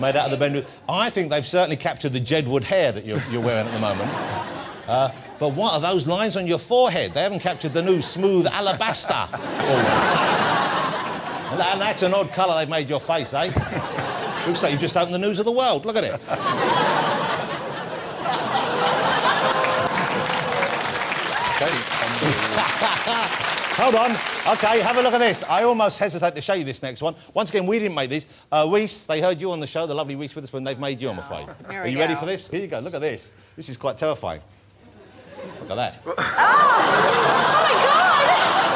Made out of the bamboo. I think they've certainly captured the Jedward hair that you're, you're wearing at the moment. Uh, but what are those lines on your forehead? They haven't captured the new smooth alabaster. and that's an odd colour they've made your face, eh? Looks like you've just opened the news of the world. Look at it. Hold on. OK, have a look at this. I almost hesitate to show you this next one. Once again, we didn't make these. Uh, Reese, they heard you on the show, the lovely Reese Witherspoon. They've made you, I'm afraid. Are you ready for this? Here you go. Look at this. This is quite terrifying. Look at that. Oh my God!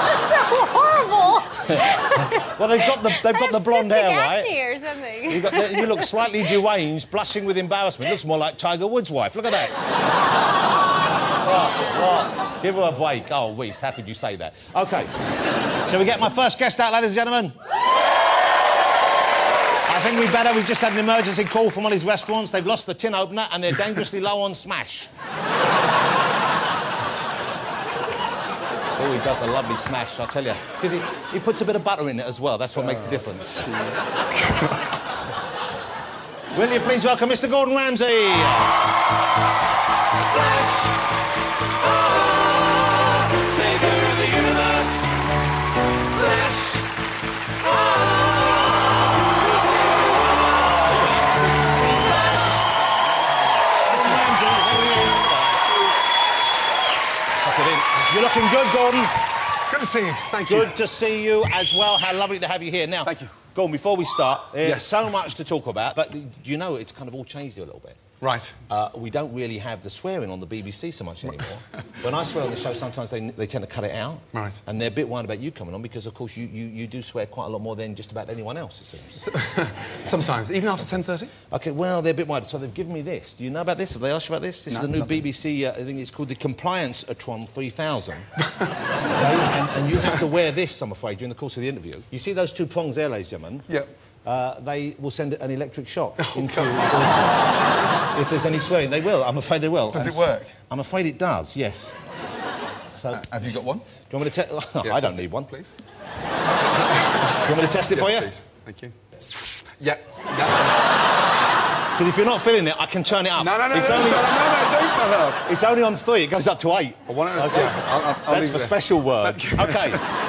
That's so horrible. Well, they've got the they've got the blonde hair, right? or something. You, got, you look slightly deranged, blushing with embarrassment. Looks more like Tiger Woods' wife. Look at that. Give her a break. Oh, Reese, how could you say that? OK. Shall we get my first guest out, ladies and gentlemen? I think we better. We've just had an emergency call from one of these restaurants. They've lost the tin opener and they're dangerously low on smash. Oh, he does a lovely smash, I tell you. Because he, he puts a bit of butter in it as well. That's what makes the difference. Will you please welcome Mr. Gordon Ramsay? In. You're looking good, Gordon. Good to see you. Thank you. Good to see you as well. How lovely to have you here. Now, Thank you. Gordon, before we start, there's Yes. so much to talk about, but you know it's kind of all changed you a little bit. Right. Uh, we don't really have the swearing on the BBC so much anymore. when I swear on the show, sometimes they, they tend to cut it out. Right. And they're a bit worried about you coming on because, of course, you, you, you do swear quite a lot more than just about anyone else, it seems. Sometimes, even after 10.30? OK, well, they're a bit worried. So they've given me this. Do you know about this? Have they asked you about this? This No, is the new nothing. BBC, uh, I think it's called the Compliance Atron 3000. OK? and, and you have to wear this, I'm afraid, during the course of the interview. You see those two prongs there, ladies and gentlemen? Yep. Uh, they will send an electric shock Oh, into... if there's any swearing, they will. I'm afraid they will. Does And it work? I'm afraid it does, yes. So, do Have you got one? Do you want me to test... Yeah, I don't it, need one. Please. Do you want me to test it for you? Please. Thank you. Yeah. Because if you're not feeling it, I can turn it up. No, no, no, it's no, only, no, no, no, don't turn it up. It's only on three. It goes up to eight. I want it- Okay. I'll- I'll- I'll That's for it special words. okay.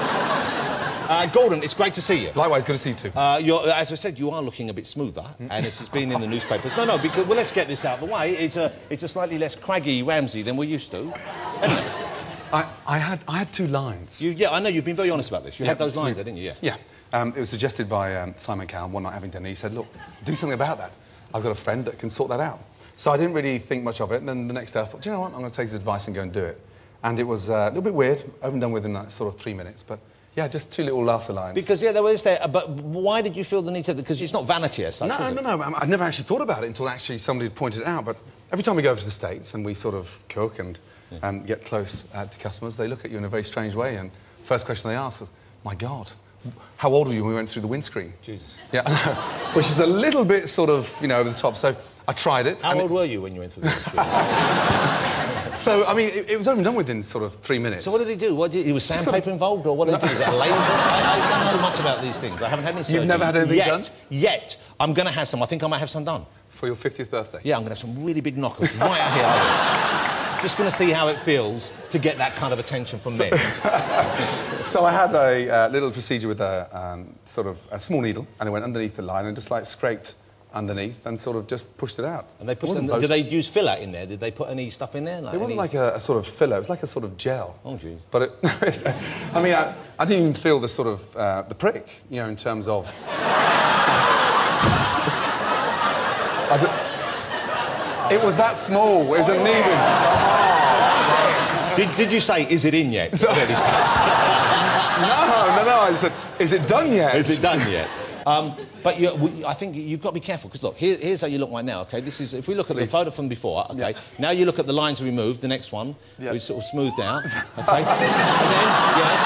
Uh, Gordon, it's great to see you. Likewise, good to see you too. Uh, you're, as I said, you are looking a bit smoother, and this has been in the newspapers. No, no, because well, let's get this out of the way. It's a, it's a slightly less craggy Ramsay than we're used to. I, I, had, I had two lines. You, yeah, I know you've been very honest about this. You Yeah, had those lines, there, didn't you? Yeah. Yeah. Um, it was suggested by um, Simon Cowell one night having dinner. He said, look, do something about that. I've got a friend that can sort that out. So I didn't really think much of it. And then the next day I thought, do you know what? I'm going to take his advice and go and do it. And it was uh, a little bit weird. I haven't done within like, sort of three minutes. But yeah, just two little laughter lines. Because yeah, there was there. But why did you feel the need to? Because it's not vanity as such. No, no, no. um, I'd never actually thought about it until actually somebody had pointed it out. But every time we go over to the States and we sort of cook and um, get close uh, to customers, they look at you in a very strange way. And first question they ask was, my God, how old were you when we went through the windscreen? Jesus. Yeah, Which is a little bit sort of, you know, over the top. So I tried it. How old it- were you when you went through the So, I mean, it, it was only done within sort of three minutes. So what did he do? What did he was got sandpaper involved, or what did he do? Was it a laser? I, I don't know much about these things. I haven't had any. You've never had anything yet. done? Yet, I'm going to have some. I think I might have some done. For your 50th birthday? Yeah, I'm going to have some really big knockers right out here. Just going to see how it feels to get that kind of attention from men. So I had a uh, little procedure with a um, sort of a small needle, and it went underneath the line and just like scraped underneath and sort of just pushed it out. And they It put. wasn't Did they use filler in there? Did they put any stuff in there? Like It wasn't any- like a, a sort of filler. It was like a sort of gel. Oh, gee. But it, I mean, I, I didn't even feel the sort of uh, the prick, you know, in terms of. It was that small. It was a needle. Did, did you say, is it in yet? So- No, no, no. I said, is it done yet? Is it done yet? Um, but you, we, I think you've got to be careful because look, here, here's how you look right now. Okay, this is if we look at the photo from before. Okay, now you look at the lines removed. The next one, Yeah. we sort of smoothed out. Okay, and then yes,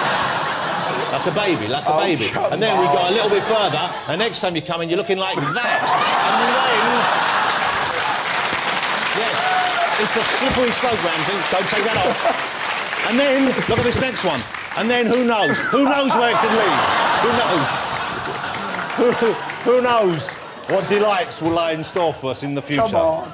like a baby, like a Oh, baby. And then we go a little bit further. And next time you come in, you're looking like that. and then yes, it's a slippery slope, Ramsay. Don't take that off. And then look at this next one. And then who knows? Who knows where it could lead? Who knows? Who knows what delights will lie in store for us in the future? Come on.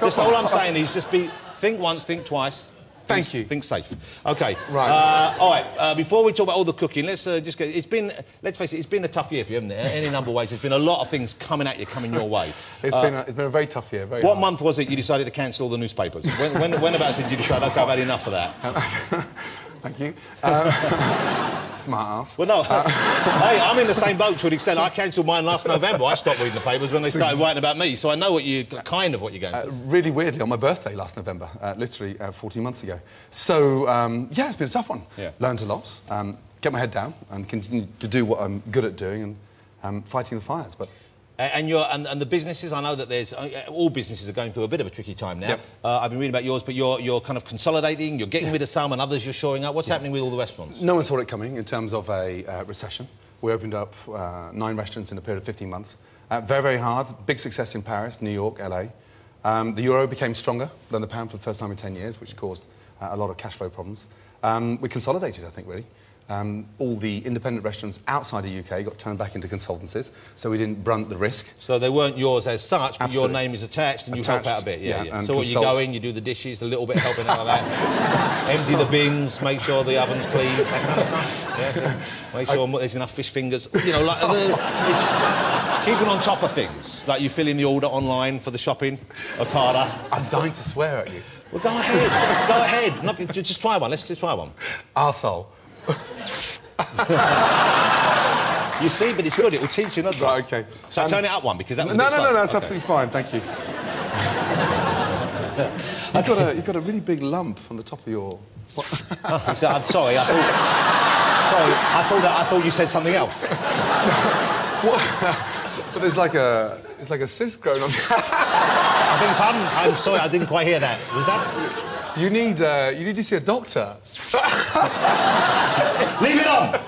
Just Come all I'm saying is just be think once, think twice. Thank think, you. Think safe. Okay. Right. Uh, all right. Uh, before we talk about all the cooking, let's uh, just get. It's been. Let's face it. It's been a tough year for you, hasn't it? Any number of ways. There's been a lot of things coming at you, coming your way. It's, been a, it's been a very tough year. Very What hard. month was it you decided to cancel all the newspapers? When, when, when about did you decide, OK, I've had enough of that? Thank you. Uh, smart ass. Well, no. hey, I'm in the same boat to an extent. I cancelled mine last November. I stopped reading the papers when they started writing about me, so I know what you kind of what you're going Uh, through. really weirdly, on my birthday last November, uh, literally uh, 14 months ago. So, um, yeah, it's been a tough one. Yeah. Learned a lot, um, get my head down, and continue to do what I'm good at doing and um, fighting the fires. But And, you're, and, and the businesses, I know that there's uh, all businesses are going through a bit of a tricky time now. Yep. Uh, I've been reading about yours, but you're, you're kind of consolidating, you're getting rid of some, and others you're shoring up. What's happening with all the restaurants? no one saw it coming in terms of a uh, recession. We opened up uh, nine restaurants in a period of 15 months. Uh, very, very hard. Big success in Paris, New York, LA. Um, the euro became stronger than the pound for the first time in 10 years, which caused uh, a lot of cash flow problems. Um, we consolidated, I think, really. Um, all the independent restaurants outside the UK got turned back into consultancies, so we didn't brunt the risk. So they weren't yours as such, but Absolutely. your name is attached and you help out a bit. Yeah, yeah, yeah. So what, you go in, you do the dishes, a little bit helping out of that, empty the bins, make sure the oven's clean, that kind of stuff. Yeah. Make sure there's enough fish fingers. You know, like it's keeping on top of things. Like you fill in the order online for the shopping, Ocado. I'm dying to swear at you. Well, go ahead, go ahead. Not, just try one. Let's just try one. Arsehole. You see, but it's good. It will teach you another. Right, okay. So Um, turn it up one because that No, was no, a bit no, slow. no, it's Okay. absolutely fine, thank you. you've, got a, you've got a really big lump on the top of your... What? So, I'm sorry. I thought. Sorry, I thought that. I thought you said something else. what? But there's like a... It's like a cyst growing on... I beg your pardon. I'm sorry. I didn't quite hear that. Was that? you, need, uh, you need to see a doctor. Leave it on.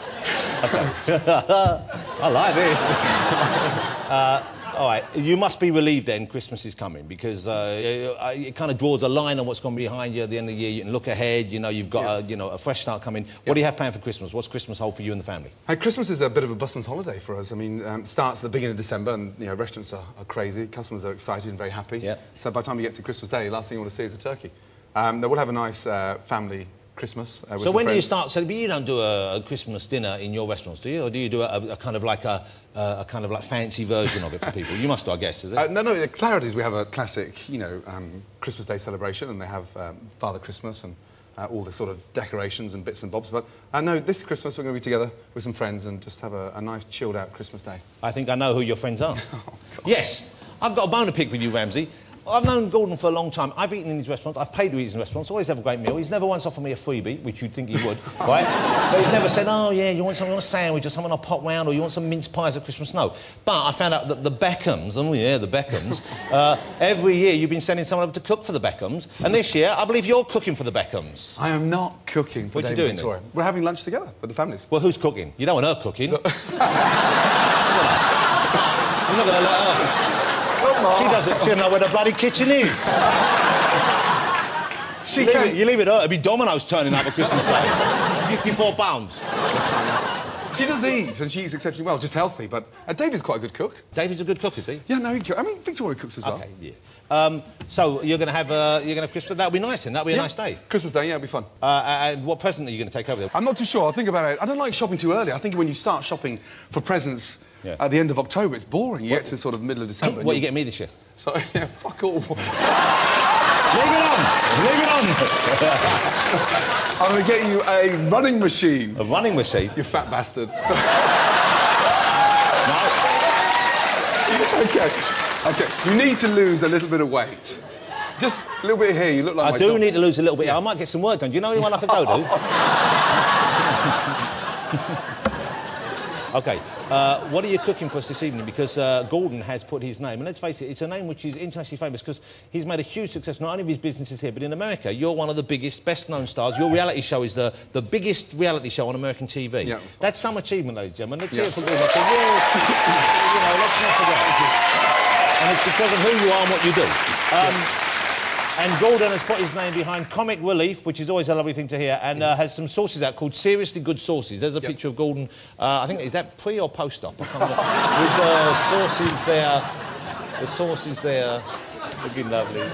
I like this. uh, all right, you must be relieved then Christmas is coming because uh, it, it kind of draws a line on what's going to be behind you at the end of the year. You can look ahead. You know, you've got a, you know a fresh start coming. What do you have planned for Christmas? What's Christmas hold for you and the family? Hey, Christmas is a bit of a busman's holiday for us. I mean, um, it starts at the beginning of December and, you know, restaurants are, are crazy. Customers are excited and very happy. Yeah. So by the time you get to Christmas Day, the last thing you want to see is a turkey. Um, they will have a nice uh, family Christmas uh, So when do you start? So you don't do a, Christmas dinner in your restaurants, do you, or do you do a, a kind of like a, a kind of like fancy version of it for people? You must, do, I guess, is it? Uh, no, no, the clarity is we have a classic, you know, um, Christmas Day celebration, and they have um, Father Christmas and uh, all the sort of decorations and bits and bobs. But uh, no, this Christmas we're going to be together with some friends and just have a, a nice chilled out Christmas day. I think I know who your friends are. Oh, yes, I've got a bone to pick with you, Ramsay. I've known Gordon for a long time. I've eaten in his restaurants. I've paid to eat in his restaurants. Always have a great meal. He's never once offered me a freebie, which you'd think he would, right? But he's never said, "Oh yeah, you want something on a sandwich or something on a pop round, or you want some mince pies at Christmas." No. But I found out that the Beckhams, oh yeah, the Beckhams, uh, every year you've been sending someone over to cook for the Beckhams, and this year I believe you're cooking for the Beckhams. I am not cooking for What are you doing Victoria. We're having lunch together with the families. Well, who's cooking? You don't want her cooking. You're not going to let her. She doesn't. She doesn't know where the bloody kitchen is. She You leave, can. it, you leave it her. It'd be Domino's turning up at Christmas Day. Fifty-four pounds. She does eat, and she eats exceptionally well, just healthy. But uh, David's quite a good cook. David's a good cook, is he? Yeah, no, he cooks. I mean, Victoria cooks as well. Okay, yeah. Um, so you're going to have uh, you're going to have Christmas. That'll be nice, and that'll be a Yeah. nice day. Christmas Day, yeah, it'll be fun. Uh, and what present are you going to take over there? I'm not too sure. I'll think about it. I don't like shopping too early. I think when you start shopping for presents Yeah. at the end of October, it's boring. You get to sort of middle of December. What are you getting me this year? So, yeah, fuck all. Leave it on. Leave it on. I'm going to get you a running machine, a running machine. you fat bastard. No. okay, okay. You need to lose a little bit of weight. Just a little bit here. You look like I do dog. need to lose a little bit. I might get some work done. Do you know anyone I could go to? Okay. Uh, what are you cooking for us this evening? Because uh, Gordon has put his name, and let's face it, it's a name which is internationally famous because he's made a huge success not only of his businesses here, but in America. You're one of the biggest, best-known stars. Your reality show is the, the biggest reality show on American TV. Yeah. That's some achievement, ladies and gentlemen. Let's Yeah. hear it for Gordon. So, yeah, you know, let's not forget. And it's because of who you are and what you do. Um, And Gordon has put his name behind Comic Relief, which is always a lovely thing to hear, and uh, has some sauces out called Seriously Good Sauces. There's a picture of Gordon. Uh, I think is that pre or post op? I can't remember. With the sauces there, the sauces there, looking lovely.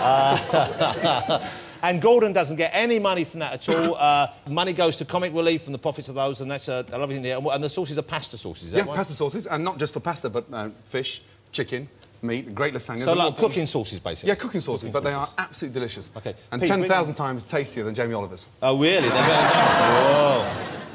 Uh, and Gordon doesn't get any money from that at all. Uh, money goes to Comic Relief from the profits of those, and that's a, a lovely thing there. And, and the sauces are pasta sauces. Yeah, right? pasta sauces, and not just for pasta, but uh, fish, chicken, meat, great lasagna. So like cooking sauces, basically. Yeah, cooking sauces, but they are absolutely delicious. Okay. And 10,000 times tastier than Jamie Oliver's. Oh, really? They're very nice. Whoa.